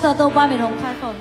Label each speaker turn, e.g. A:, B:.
A: เจ都帮美容开放